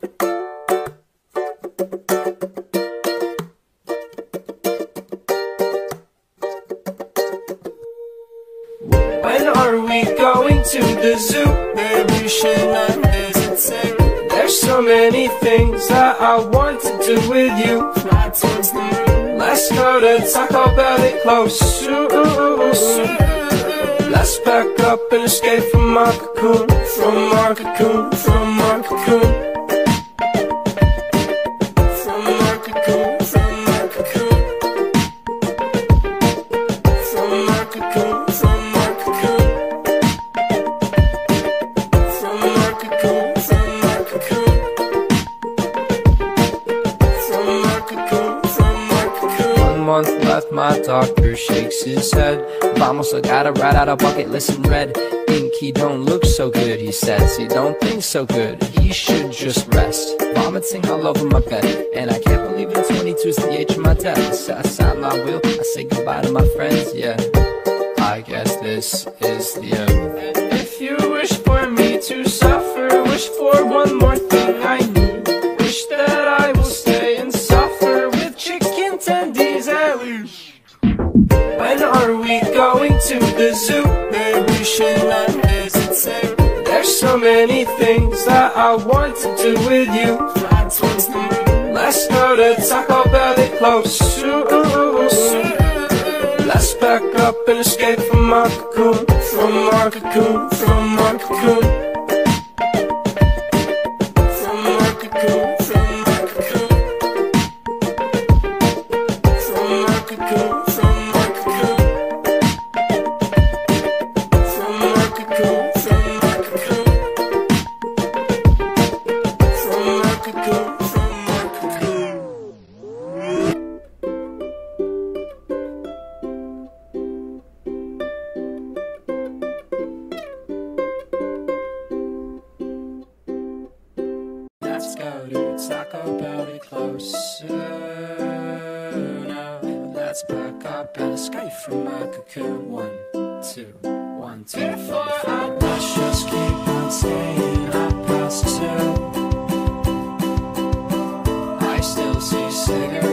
When are we going to the zoo? Maybe should not hesitate. There's so many things that I want to do with you. Let's go to Taco Bell it close. Let's back up and escape from our cocoon, from our cocoon, from month left, my doctor shakes his head. Vamos, I gotta write out a bucket list in red ink. He don't look so good, he says. He don't think so good. He should just rest. Vomiting all over my bed, and I can't believe that 22's the age of my death. I sign my will, I say goodbye to my friends. Yeah, I guess this is the end. If you wish for me to suffer, wish for one more When are we going to the zoo? Maybe we should not hesitate. There's so many things that I want to do with you. Let's go to Taco Bell it close. Let's back up and escape from our cocoon, from our cocoon, from our cocoon. Let's go to Taco Bell to close now. Let's back up and escape from my cocoon. One, two, one, two, three, four. Let's just keep on saying I past two. I still see cigarettes